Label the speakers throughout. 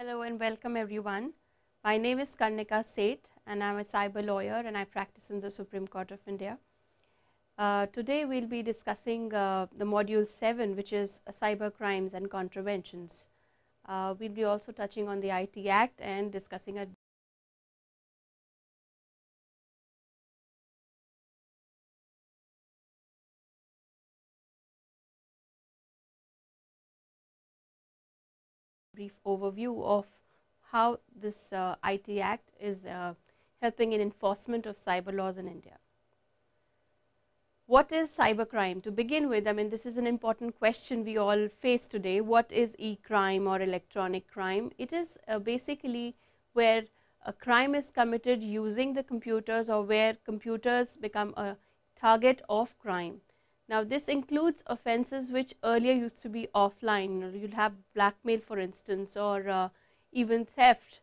Speaker 1: Hello and welcome everyone. My name is Karnika Seth and I am a cyber lawyer and I practice in the Supreme Court of India. Uh, today we will be discussing uh, the module 7 which is uh, cyber crimes and contraventions. Uh, we will be also touching on the IT Act and discussing a brief overview of how this uh, IT Act is uh, helping in enforcement of cyber laws in India. What is cybercrime? To begin with, I mean this is an important question we all face today. What is e-crime or electronic crime? It is uh, basically where a crime is committed using the computers or where computers become a target of crime. Now, this includes offences which earlier used to be offline, you will have blackmail for instance or uh, even theft.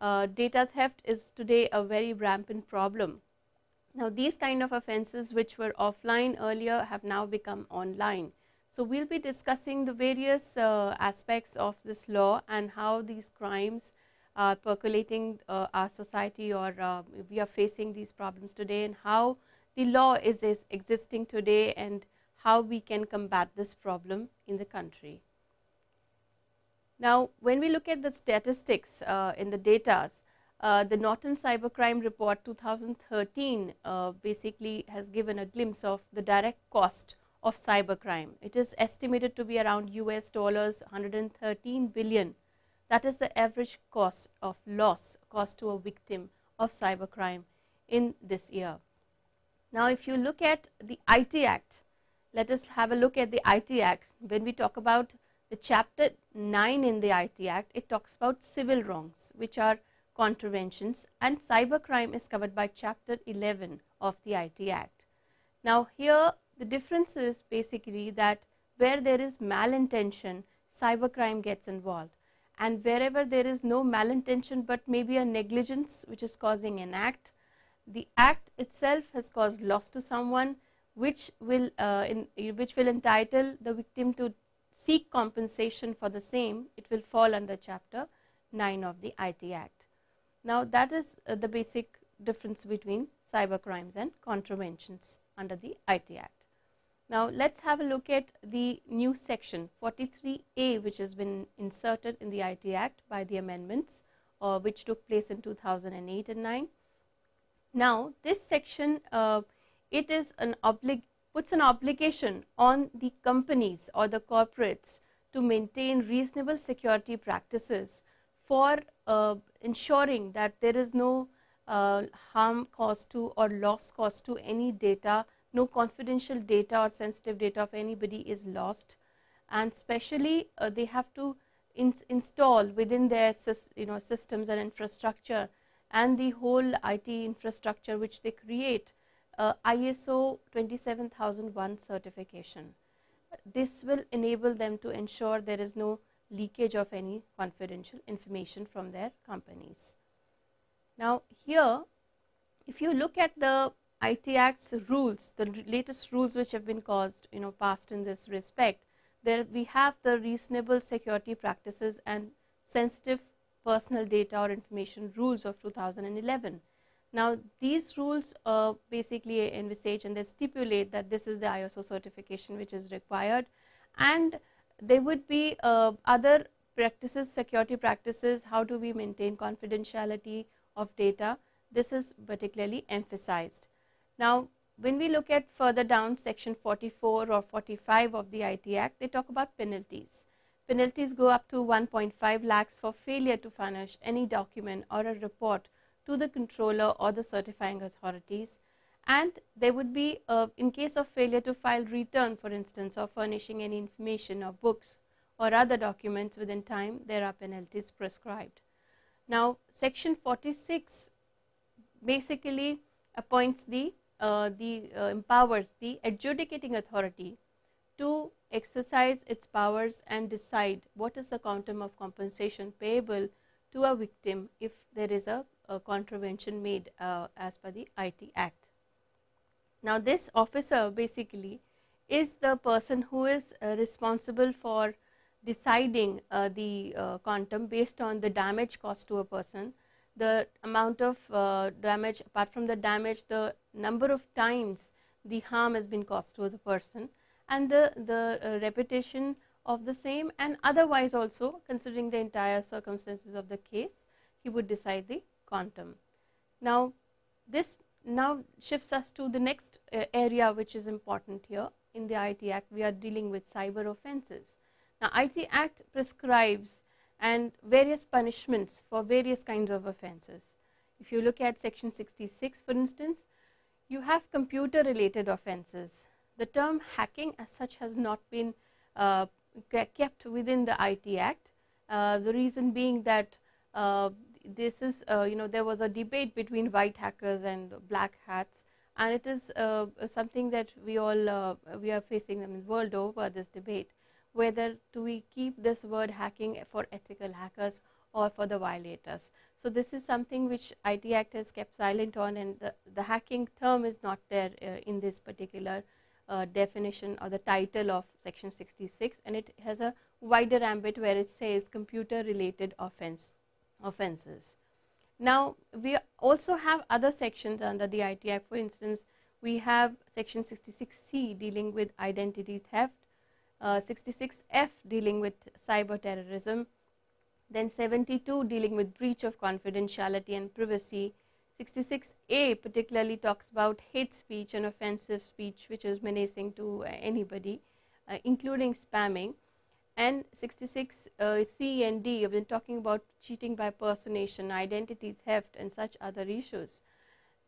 Speaker 1: Uh, data theft is today a very rampant problem. Now, these kind of offences which were offline earlier have now become online. So, we will be discussing the various uh, aspects of this law and how these crimes are percolating uh, our society or uh, we are facing these problems today and how the law is, is existing today and how we can combat this problem in the country. Now, when we look at the statistics uh, in the data, uh, the Norton Cybercrime Report 2013 uh, basically has given a glimpse of the direct cost of cybercrime. It is estimated to be around US dollars 113 billion. That is the average cost of loss cost to a victim of cybercrime in this year. Now, if you look at the IT Act, let us have a look at the IT Act. When we talk about the chapter 9 in the IT Act, it talks about civil wrongs which are contraventions and cybercrime is covered by chapter 11 of the IT Act. Now, here the difference is basically that where there is malintention, cybercrime gets involved and wherever there is no malintention, but maybe a negligence which is causing an act, the act itself has caused loss to someone which will uh, in, which will entitle the victim to seek compensation for the same, it will fall under chapter 9 of the IT Act. Now, that is uh, the basic difference between cyber crimes and contraventions under the IT Act. Now, let us have a look at the new section 43A which has been inserted in the IT Act by the amendments uh, which took place in 2008 and 9. Now, this section uh, it is an puts an obligation on the companies or the corporates to maintain reasonable security practices for uh, ensuring that there is no uh, harm caused to or loss caused to any data, no confidential data or sensitive data of anybody is lost. And specially uh, they have to ins install within their you know systems and infrastructure and the whole IT infrastructure which they create uh, ISO 27001 certification. This will enable them to ensure there is no leakage of any confidential information from their companies. Now, here if you look at the IT Act's rules, the latest rules which have been caused, you know, passed in this respect, there we have the reasonable security practices and sensitive personal data or information rules of 2011. Now, these rules uh, basically envisage and they stipulate that this is the ISO certification which is required and there would be uh, other practices, security practices, how do we maintain confidentiality of data, this is particularly emphasized. Now, when we look at further down section 44 or 45 of the IT Act, they talk about penalties. Penalties go up to 1.5 lakhs for failure to furnish any document or a report to the controller or the certifying authorities and there would be uh, in case of failure to file return for instance or furnishing any information or books or other documents within time there are penalties prescribed. Now section 46 basically appoints the uh, the uh, empowers the adjudicating authority to exercise its powers and decide what is the quantum of compensation payable to a victim if there is a a contravention made uh, as per the IT Act. Now, this officer basically is the person who is uh, responsible for deciding uh, the uh, quantum based on the damage caused to a person, the amount of uh, damage apart from the damage, the number of times the harm has been caused to the person and the, the uh, repetition of the same and otherwise also considering the entire circumstances of the case, he would decide the quantum. Now, this now shifts us to the next uh, area which is important here in the IT Act, we are dealing with cyber offences. Now, IT Act prescribes and various punishments for various kinds of offences. If you look at section 66 for instance, you have computer related offences. The term hacking as such has not been uh, kept within the IT Act. Uh, the reason being that uh, this is uh, you know there was a debate between white hackers and black hats and it is uh, something that we all uh, we are facing I mean world over this debate whether do we keep this word hacking for ethical hackers or for the violators. So, this is something which IT Act has kept silent on and the, the hacking term is not there uh, in this particular uh, definition or the title of section 66 and it has a wider ambit where it says computer related offense offenses. Now, we also have other sections under the IT Act. For instance, we have section 66C dealing with identity theft, uh, 66F dealing with cyber terrorism, then 72 dealing with breach of confidentiality and privacy, 66A particularly talks about hate speech and offensive speech which is menacing to uh, anybody, uh, including spamming and 66 uh, C and D have been talking about cheating by personation, identity theft and such other issues.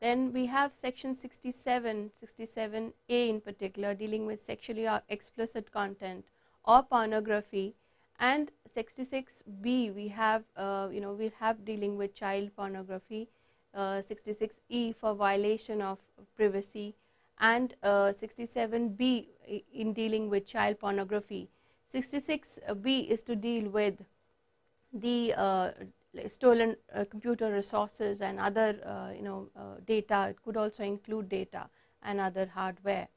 Speaker 1: Then we have section 67, 67A in particular dealing with sexually explicit content or pornography. And 66B we have uh, you know we have dealing with child pornography, uh, 66E for violation of privacy. And 67B uh, in dealing with child pornography 66B is to deal with the uh, stolen uh, computer resources and other uh, you know uh, data, it could also include data and other hardware.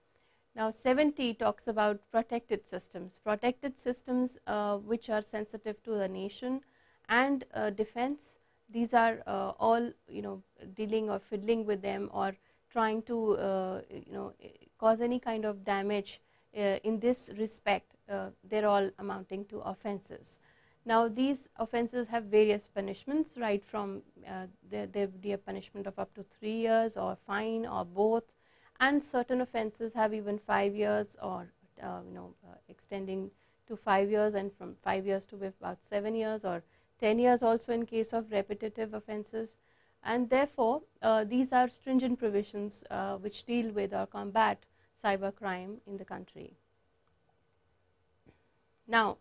Speaker 1: Now 70 talks about protected systems, protected systems uh, which are sensitive to the nation and uh, defense. These are all you know dealing or fiddling with them or trying to you know cause any kind of damage in this respect uh, they are all amounting to offences. Now, these offences have various punishments right from uh, there, there would be a punishment of up to 3 years or fine or both. And certain offences have even 5 years or uh, you know uh, extending to 5 years and from 5 years to about 7 years or 10 years also in case of repetitive offences and therefore, uh, these are stringent provisions uh, which deal with or combat cyber crime in the country. Now,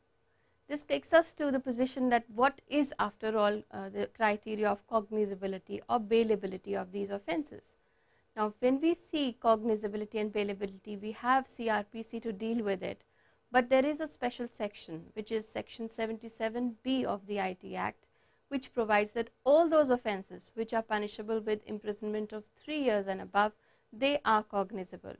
Speaker 1: this takes us to the position that what is after all uh, the criteria of cognizability or bailability of these offences. Now, when we see cognizability and bailability, we have CRPC to deal with it, but there is a special section which is section 77B of the IT Act which provides that all those offences which are punishable with imprisonment of 3 years and above, they are cognizable.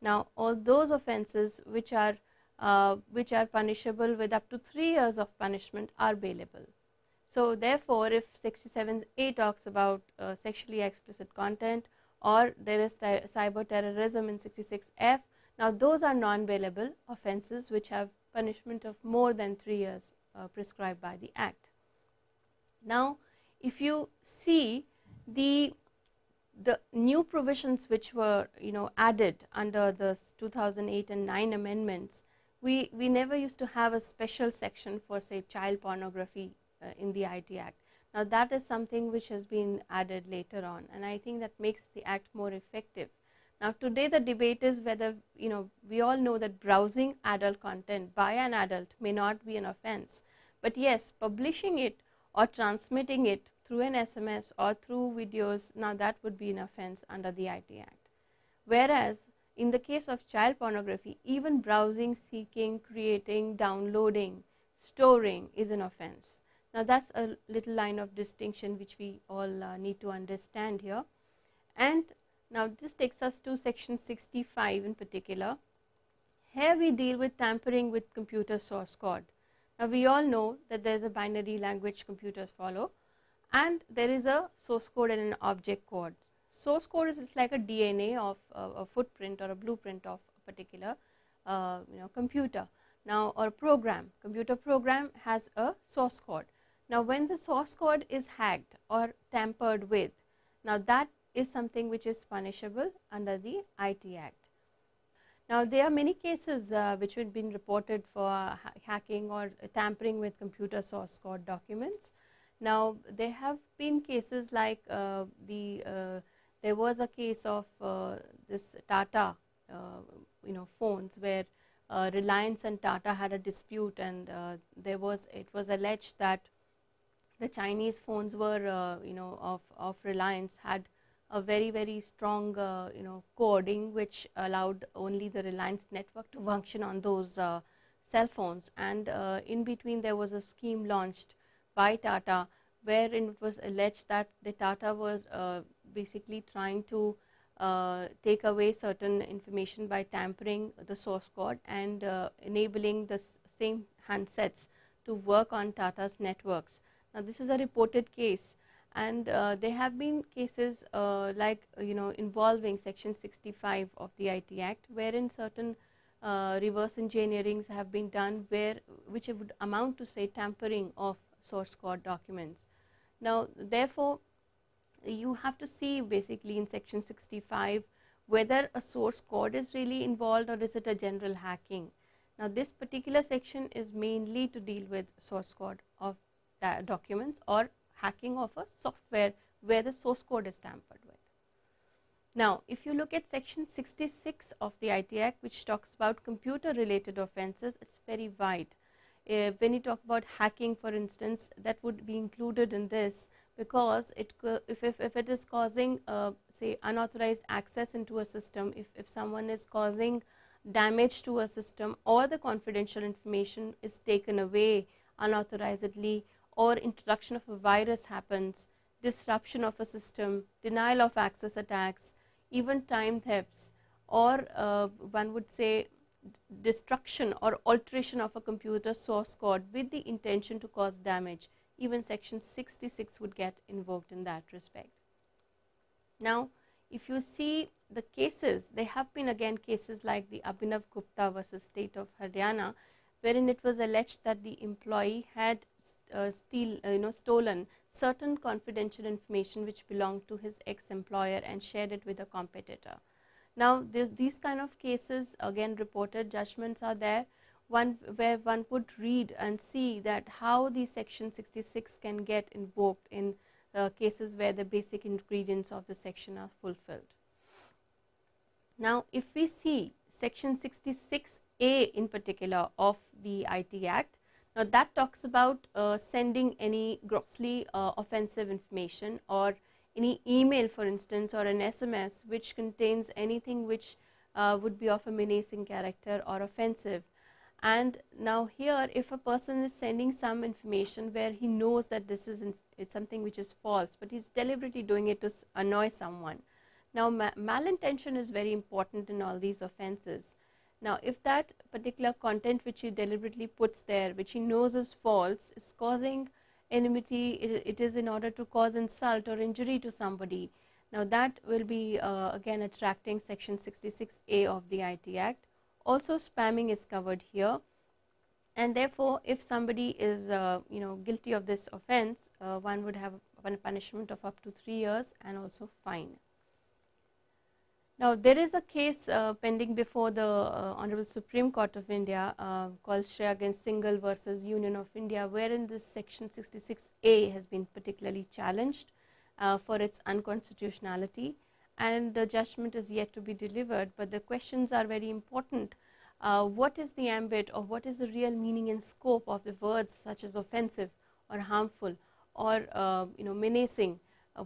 Speaker 1: Now, all those offences which are uh, which are punishable with up to 3 years of punishment are bailable. So, therefore, if 67A talks about uh, sexually explicit content or there is cyber terrorism in 66F, now those are non-bailable offences which have punishment of more than 3 years uh, prescribed by the Act. Now, if you see the the new provisions which were you know added under the 2008 and 9 amendments we, we never used to have a special section for say child pornography uh, in the IT Act. Now that is something which has been added later on and I think that makes the act more effective. Now today the debate is whether you know we all know that browsing adult content by an adult may not be an offense, but yes publishing it or transmitting it through an SMS or through videos now that would be an offense under the IT Act. Whereas in the case of child pornography, even browsing, seeking, creating, downloading, storing is an offense. Now, that is a little line of distinction which we all uh, need to understand here. And now, this takes us to section 65 in particular. Here we deal with tampering with computer source code. Now, we all know that there is a binary language computers follow and there is a source code and an object code. Source code is like a DNA of uh, a footprint or a blueprint of a particular uh, you know computer. Now, or program, computer program has a source code. Now, when the source code is hacked or tampered with, now that is something which is punishable under the IT Act. Now, there are many cases uh, which have been reported for ha hacking or tampering with computer source code documents. Now, there have been cases like uh, the uh, there was a case of uh, this Tata uh, you know phones where uh, Reliance and Tata had a dispute and there was it was alleged that the Chinese phones were you know of, of Reliance had a very very strong uh, you know coding which allowed only the Reliance network to function on those uh, cell phones. And uh, in between there was a scheme launched by Tata wherein it was alleged that the Tata was uh, basically trying to uh, take away certain information by tampering the source code and uh, enabling the same handsets to work on Tata's networks. Now this is a reported case and uh, there have been cases uh, like you know involving section 65 of the IT Act wherein certain uh, reverse engineerings have been done where which would amount to say tampering of source code documents. Now therefore, you have to see basically in section 65 whether a source code is really involved or is it a general hacking. Now this particular section is mainly to deal with source code of uh, documents or hacking of a software where the source code is tampered with. Now, if you look at section 66 of the IT Act which talks about computer related offences, it is very wide. Uh, when you talk about hacking for instance, that would be included in this because it if, if, if it is causing uh, say unauthorized access into a system, if, if someone is causing damage to a system or the confidential information is taken away unauthorizedly or introduction of a virus happens, disruption of a system, denial of access attacks, even time thefts or uh, one would say destruction or alteration of a computer source code with the intention to cause damage, even section 66 would get invoked in that respect. Now, if you see the cases, there have been again cases like the Abhinav Gupta versus state of Haryana, wherein it was alleged that the employee had uh, steal, uh, you know, stolen certain confidential information which belonged to his ex-employer and shared it with a competitor. Now, this, these kind of cases again reported judgments are there one where one would read and see that how the section 66 can get invoked in uh, cases where the basic ingredients of the section are fulfilled. Now, if we see section 66A in particular of the IT Act, now, that talks about uh, sending any grossly uh, offensive information or any email for instance or an SMS which contains anything which uh, would be of a menacing character or offensive. And now here if a person is sending some information where he knows that this is it's something which is false, but he's deliberately doing it to annoy someone. Now ma malintention is very important in all these offenses. Now, if that particular content which he deliberately puts there, which he knows is false, is causing enmity, it, it is in order to cause insult or injury to somebody. Now, that will be uh, again attracting section 66A of the IT Act. Also, spamming is covered here and therefore, if somebody is uh, you know guilty of this offense, uh, one would have a punishment of up to 3 years and also fine. Now, there is a case uh, pending before the uh, Honorable Supreme Court of India uh, called Shreya against Singhal versus Union of India, wherein this section 66A has been particularly challenged uh, for its unconstitutionality and the judgment is yet to be delivered, but the questions are very important. Uh, what is the ambit or what is the real meaning and scope of the words such as offensive or harmful or uh, you know menacing?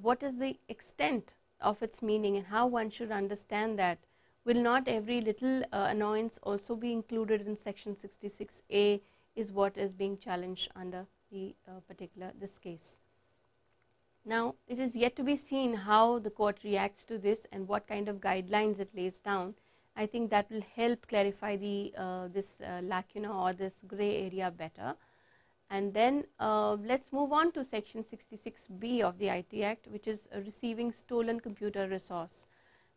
Speaker 1: what is the extent of its meaning and how one should understand that will not every little uh, annoyance also be included in section 66a is what is being challenged under the uh, particular this case. Now, it is yet to be seen how the court reacts to this and what kind of guidelines it lays down. I think that will help clarify the uh, this uh, lacuna or this gray area better. And then uh, let us move on to section 66B of the IT Act which is uh, receiving stolen computer resource.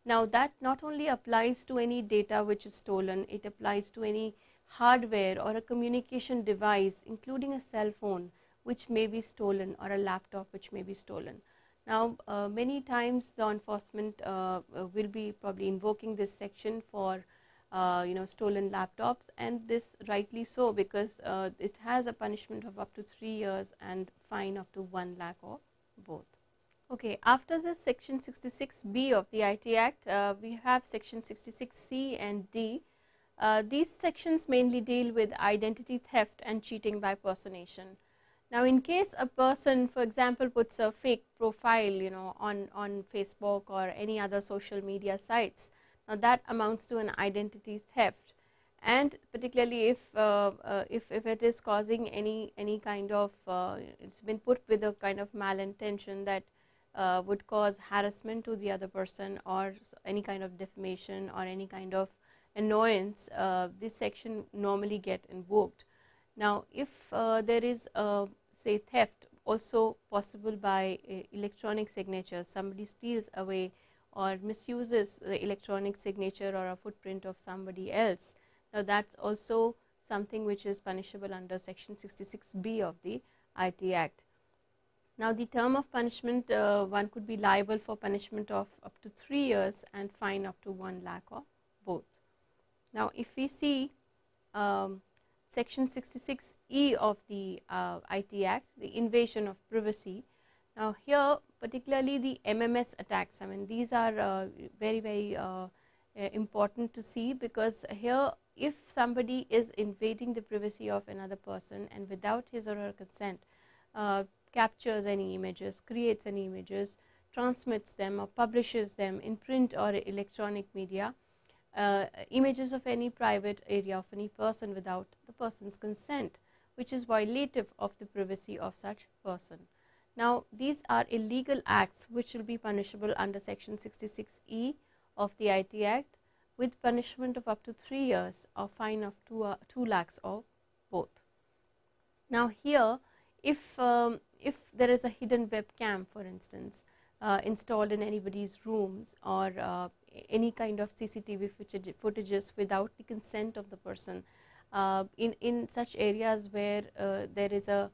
Speaker 1: Now that not only applies to any data which is stolen, it applies to any hardware or a communication device including a cell phone which may be stolen or a laptop which may be stolen. Now uh, many times law enforcement uh, uh will be probably invoking this section for uh, you know stolen laptops and this rightly so because uh, it has a punishment of up to 3 years and fine up to 1 lakh or both. Okay, after this section 66B of the IT Act, uh, we have section 66C and D. Uh, these sections mainly deal with identity theft and cheating by personation. Now, in case a person for example, puts a fake profile you know on, on Facebook or any other social media sites now, that amounts to an identity theft and particularly if, uh, uh, if, if it is causing any, any kind of, uh, it has been put with a kind of malintention that uh, would cause harassment to the other person or any kind of defamation or any kind of annoyance, uh, this section normally get invoked. Now, if there is say theft also possible by electronic signature, somebody steals away or misuses the electronic signature or a footprint of somebody else. Now, that is also something which is punishable under section 66B of the IT Act. Now, the term of punishment uh, one could be liable for punishment of up to 3 years and fine up to 1 lakh or both. Now, if we see um, section 66E of the uh, IT Act, the invasion of privacy, now, here particularly the MMS attacks, I mean these are uh, very very uh, important to see because here if somebody is invading the privacy of another person and without his or her consent uh, captures any images, creates any images, transmits them or publishes them in print or electronic media, uh, images of any private area of any person without the person's consent which is violative of the privacy of such person. Now, these are illegal acts which will be punishable under section 66E of the IT Act with punishment of up to 3 years or fine of 2, uh, 2 lakhs or both. Now, here if, um, if there is a hidden webcam for instance uh, installed in anybody's rooms or uh, any kind of CCTV footages without the consent of the person uh, in, in such areas where uh, there is a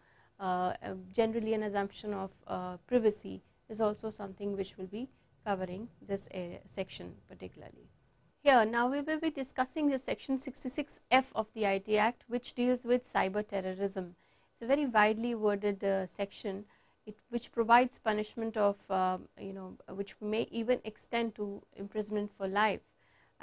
Speaker 1: generally an assumption of uh, privacy is also something which will be covering this section particularly. Here now we will be discussing the section 66F of the IT Act which deals with cyber terrorism. It is a very widely worded uh, section it, which provides punishment of uh, you know which may even extend to imprisonment for life.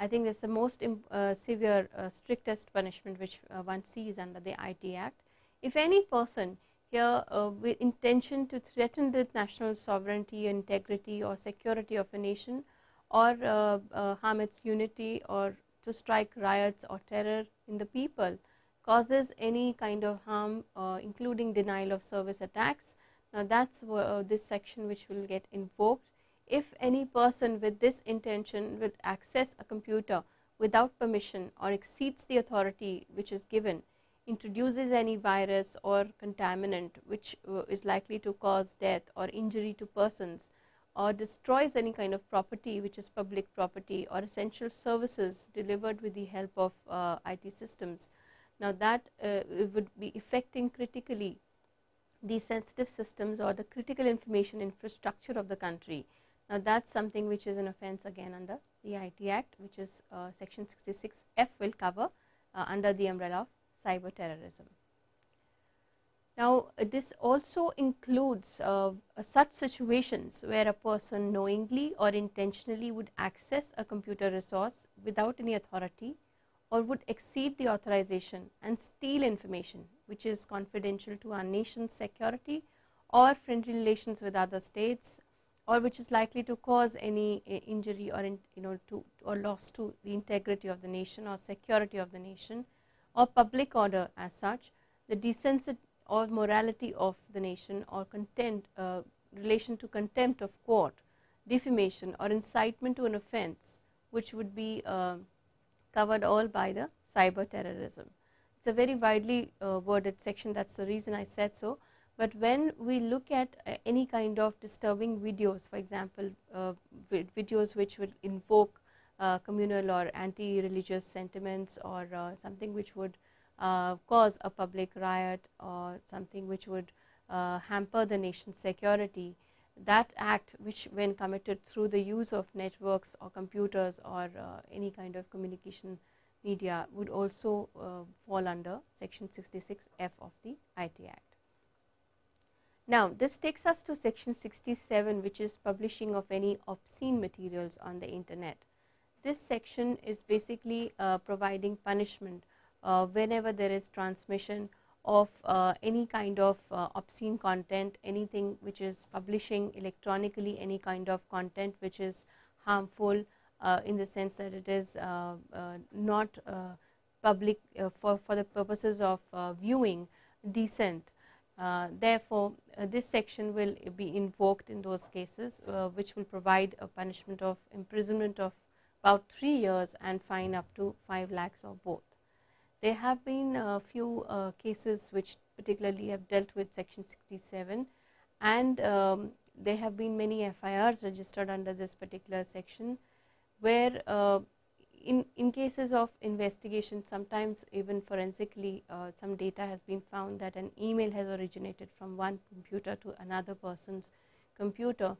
Speaker 1: I think this is the most uh, severe uh, strictest punishment which one sees under the IT Act. If any person here uh, with intention to threaten the national sovereignty, integrity or security of a nation or uh, uh, harm its unity or to strike riots or terror in the people causes any kind of harm uh, including denial of service attacks. Now, that is uh, this section which will get invoked. If any person with this intention will access a computer without permission or exceeds the authority which is given, introduces any virus or contaminant which uh, is likely to cause death or injury to persons or destroys any kind of property which is public property or essential services delivered with the help of uh, IT systems. Now, that uh, would be affecting critically the sensitive systems or the critical information infrastructure of the country. Now, that is something which is an offence again under the IT Act which is uh, section 66F will cover uh, under the umbrella of cyber terrorism. Now, this also includes uh, such situations where a person knowingly or intentionally would access a computer resource without any authority or would exceed the authorization and steal information which is confidential to our nation's security or friendly relations with other states or which is likely to cause any uh, injury or in, you know to or loss to the integrity of the nation or security of the nation or public order as such, the decency or morality of the nation or content uh, relation to contempt of court, defamation or incitement to an offence which would be uh, covered all by the cyber terrorism. It's a very widely uh, worded section that's the reason I said so. But when we look at uh, any kind of disturbing videos for example, uh, videos which will invoke communal or anti-religious sentiments or uh, something which would uh, cause a public riot or something which would hamper the nation's security, that act which when committed through the use of networks or computers or uh, any kind of communication media would also uh, fall under section 66F of the IT Act. Now, this takes us to section 67 which is publishing of any obscene materials on the internet. This section is basically uh, providing punishment uh, whenever there is transmission of uh, any kind of uh, obscene content, anything which is publishing electronically, any kind of content which is harmful uh, in the sense that it is uh, not public for, for the purposes of viewing decent. therefore, this section will be invoked in those cases which will provide a punishment of imprisonment of about 3 years and fine up to 5 lakhs or both. There have been a few uh, cases which particularly have dealt with section 67 and um, there have been many FIRs registered under this particular section where uh, in, in cases of investigation sometimes even forensically uh, some data has been found that an email has originated from one computer to another person's computer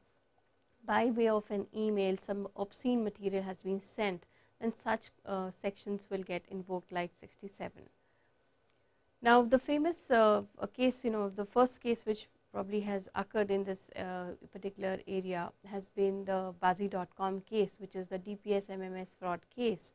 Speaker 1: by way of an email some obscene material has been sent and such uh, sections will get invoked like 67. Now, the famous uh, case you know the first case which probably has occurred in this uh, particular area has been the Baazee.com case which is the DPS MMS fraud case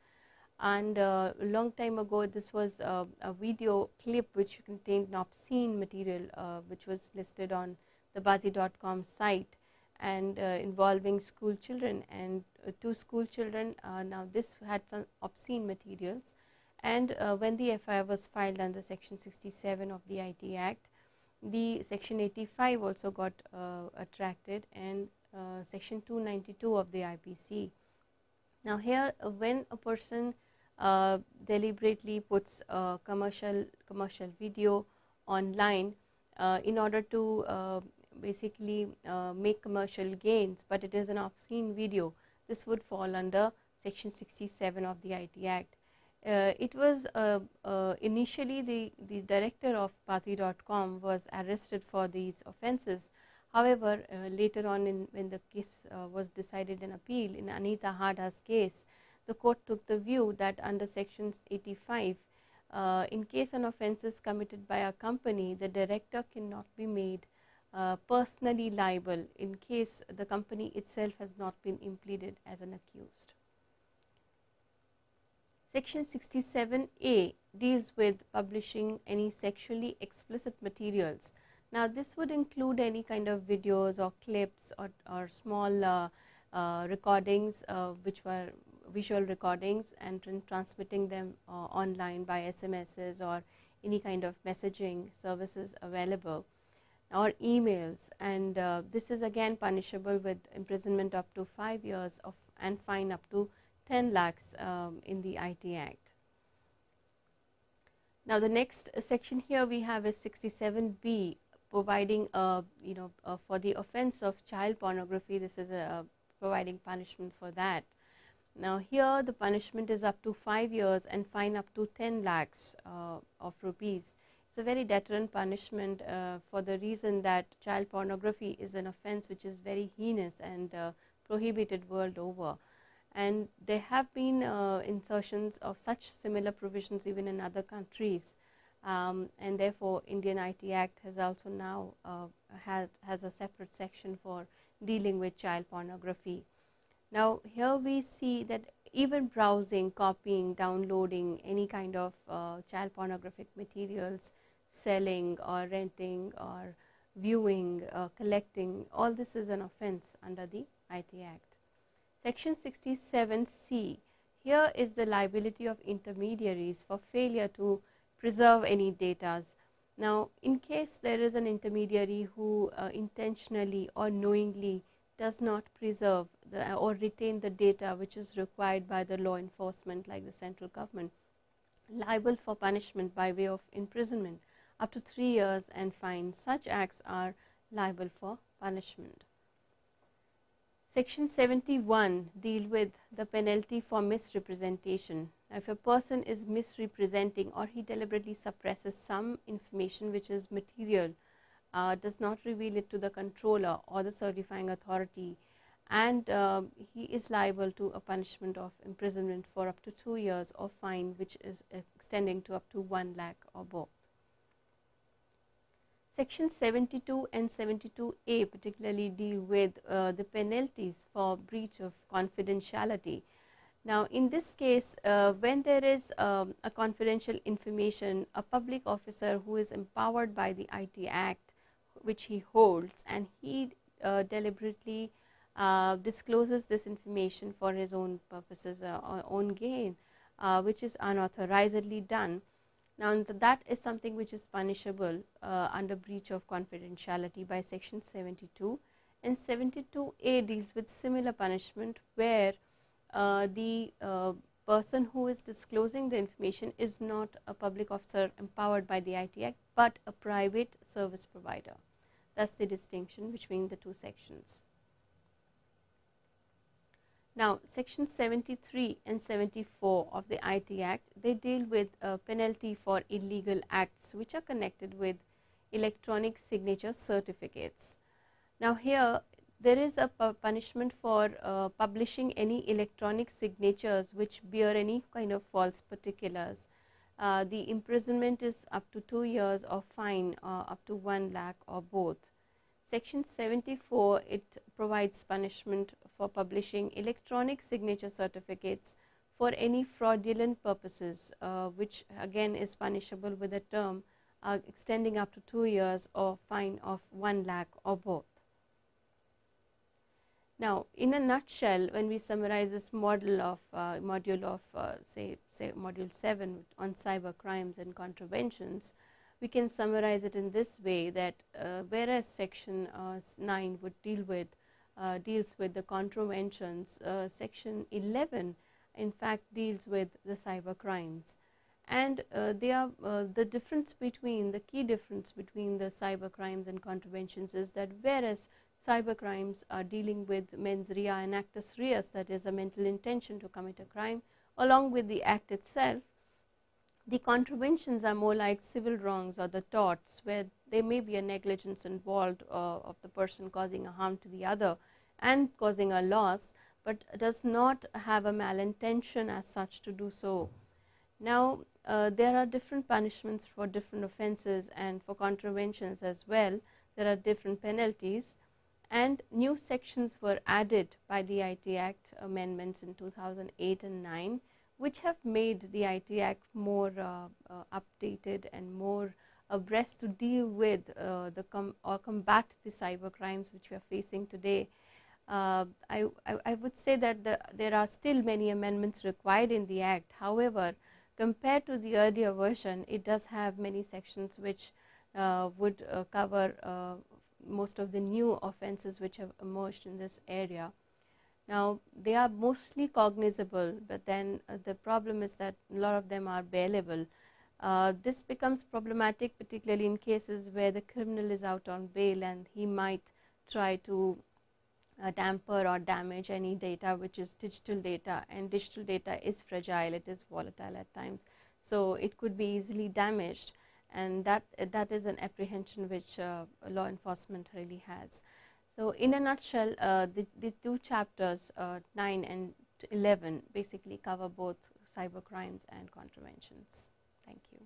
Speaker 1: and uh, a long time ago this was uh, a video clip which contained obscene material uh, which was listed on the Baazee.com site and uh, involving school children and uh, two school children. Uh, now, this had some obscene materials and when the FIR was filed under section 67 of the IT Act, the section 85 also got attracted and section 292 of the IPC. Now, here when a person uh, deliberately puts a commercial commercial video online uh, in order to basically uh, make commercial gains, but it is an obscene video, this would fall under section 67 of the IT Act. Uh, it was uh, uh initially the, the director of Baazee.com was arrested for these offences. However, uh, later on in, when the case uh, was decided in appeal in Aneeta Hada's case, the court took the view that under section 85, in case an offence is committed by a company, the director cannot be made uh, personally liable in case the company itself has not been impleaded as an accused. Section 67A deals with publishing any sexually explicit materials. Now, this would include any kind of videos or clips or, or small uh, uh, recordings uh, which were visual recordings and transmitting them uh, online by SMSs or any kind of messaging services available or emails and uh, this is again punishable with imprisonment up to 5 years of and fine up to 10 lakhs um, in the IT Act. Now, the next section here we have is 67B providing uh, you know uh, for the offense of child pornography this is a, providing punishment for that. Now, here the punishment is up to 5 years and fine up to 10 lakhs uh, of rupees it's a very deterrent punishment uh, for the reason that child pornography is an offense which is very heinous and uh, prohibited world over. And there have been uh, insertions of such similar provisions even in other countries. Um, and therefore, Indian IT Act has also now uh, had, has a separate section for dealing with child pornography. Now, here we see that even browsing, copying, downloading any kind of uh, child pornographic materials selling or renting or viewing, or collecting, all this is an offense under the IT Act. Section 67C, here is the liability of intermediaries for failure to preserve any data. Now, in case there is an intermediary who uh, intentionally or knowingly does not preserve the, or retain the data which is required by the law enforcement like the central government, liable for punishment by way of imprisonment up to 3 years and fine. Such acts are liable for punishment. Section 71 deal with the penalty for misrepresentation. If a person is misrepresenting or he deliberately suppresses some information which is material, uh, does not reveal it to the controller or the certifying authority and uh, he is liable to a punishment of imprisonment for up to 2 years or fine which is extending to up to 1 lakh or both. Section 72 and 72A particularly deal with uh, the penalties for breach of confidentiality. Now, in this case, uh, when there is um, a confidential information, a public officer who is empowered by the IT Act, which he holds, and he uh, deliberately uh, discloses this information for his own purposes uh, or own gain, uh, which is unauthorizedly done, now, that is something which is punishable uh, under breach of confidentiality by section 72 and 72a deals with similar punishment where uh, the uh, person who is disclosing the information is not a public officer empowered by the IT Act, but a private service provider. That is the distinction between the two sections. Now, section 73 and 74 of the IT Act, they deal with a penalty for illegal acts which are connected with electronic signature certificates. Now, here there is a punishment for uh, publishing any electronic signatures which bear any kind of false particulars. Uh, the imprisonment is up to 2 years or fine uh, up to 1 lakh or both. Section 74, it provides punishment for publishing electronic signature certificates for any fraudulent purposes, uh, which again is punishable with a term uh, extending up to 2 years or fine of 1 lakh or both. Now, in a nutshell, when we summarize this model of uh, module of uh, say, say module 7 on cyber crimes and contraventions, we can summarize it in this way that uh, whereas section uh, 9 would deal with uh, deals with the contraventions, section 11 in fact deals with the cyber crimes. And uh, they are uh, the difference between the key difference between the cyber crimes and contraventions is that whereas cyber crimes are dealing with mens rea and actus reus that is a mental intention to commit a crime along with the act itself the contraventions are more like civil wrongs or the torts where there may be a negligence involved uh, of the person causing a harm to the other and causing a loss, but does not have a malintention as such to do so. Now, uh, there are different punishments for different offences and for contraventions as well. There are different penalties and new sections were added by the IT Act amendments in 2008 and 9 which have made the IT Act more uh, uh, updated and more abreast to deal with uh, the com or combat the cyber crimes which we are facing today. Uh, I, I, I, would say that the, there are still many amendments required in the Act. However, compared to the earlier version, it does have many sections which uh, would uh, cover most of the new offences which have emerged in this area. Now, they are mostly cognizable, but then uh, the problem is that a lot of them are bailable. Uh, this becomes problematic particularly in cases where the criminal is out on bail and he might try to uh, tamper or damage any data which is digital data and digital data is fragile, it is volatile at times. So, it could be easily damaged and that, that is an apprehension which uh, law enforcement really has. So, in a nutshell, uh, the, the two chapters uh, 9 and 11 basically cover both cyber crimes and contraventions. Thank you.